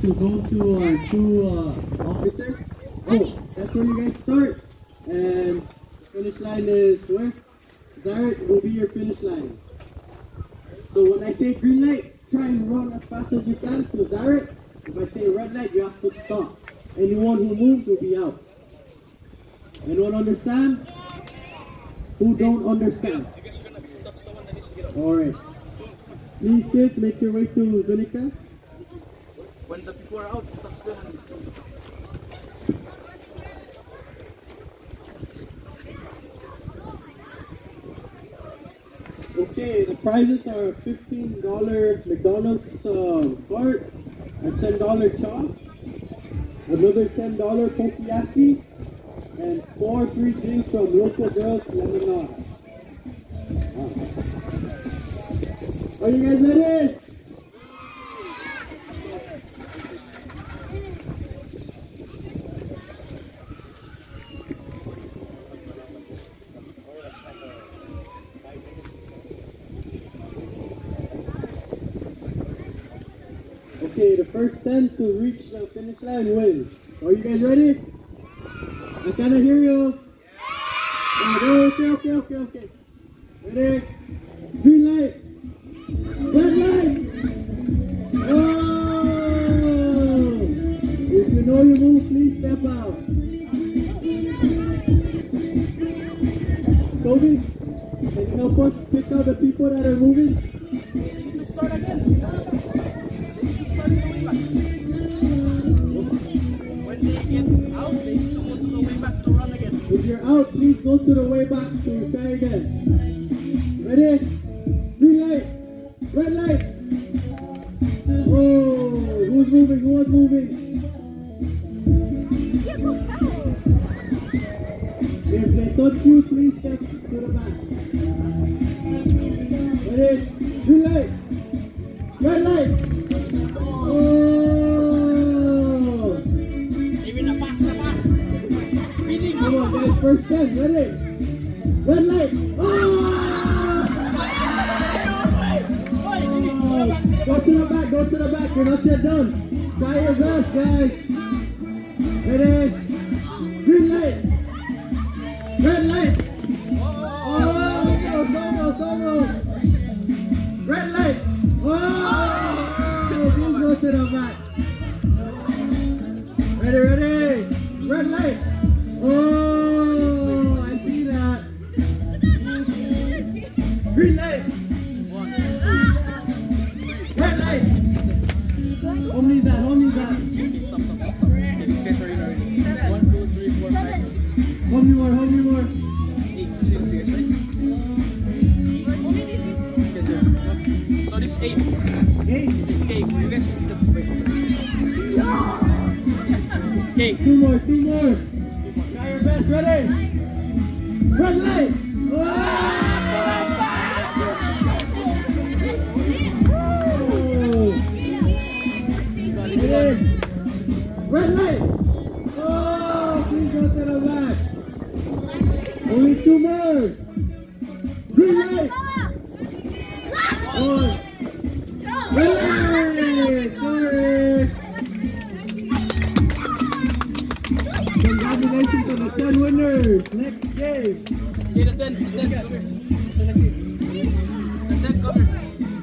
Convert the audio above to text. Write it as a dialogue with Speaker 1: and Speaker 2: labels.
Speaker 1: to go to our two uh, officers. Oh, that's where you guys start. And finish line is where? Zaret will be your finish line. So when I say green light, try and run as fast as you can to Zaret. If I say red light, you have to stop. Anyone who moves will be out. Anyone understand? Who don't understand? Alright. Please kids, make your way to Zunika.
Speaker 2: When the people are out, the one.
Speaker 1: Okay, the prizes are $15 McDonald's uh, cart, a $10 chop, another $10 pokeyaki, and four free drinks from local girls lemonade. Wow. Are you guys ready? Okay, the first 10 to reach the finish line wins. Are you guys ready? I cannot hear you. Yeah. Okay, okay, okay, okay. Ready? Green light. Red light. Oh! If you know you move, please step out. Toby, can you help us pick out the people that are moving? If you're out, please go to the way back to try again. Ready? Green light. Red light. Oh, who's moving? Who was moving? If they touch you, please step to the back. Ready? Green light. Red light. First step. Ready? Red light. Oh! Ah! Go to the back, go to the back, you're not yet done. Try your best, guys. Ready? Green light. Red light. Oh, almost, almost, almost. Red light. Oh, please go to the back. Ready, ready. Red light. Oh,
Speaker 2: guys, right? These guys are. So this is eight.
Speaker 1: Eight.
Speaker 2: Okay, you guys wait. Okay.
Speaker 1: Two more, two more. Try your best. Ready? Oh. Congratulations on the 10 winners. Next game.
Speaker 2: Okay, the ten, the ten, come here. The ten, come here.